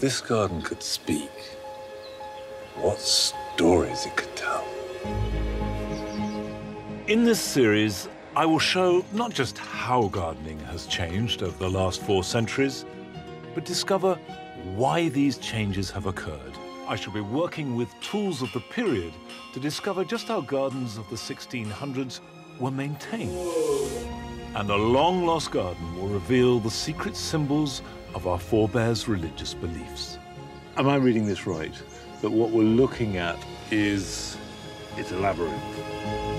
If this garden could speak, what stories it could tell. In this series, I will show not just how gardening has changed over the last four centuries, but discover why these changes have occurred. I shall be working with tools of the period to discover just how gardens of the 1600s were maintained. And a long-lost garden will reveal the secret symbols of our forebears' religious beliefs. Am I reading this right? That what we're looking at is it's a labyrinth.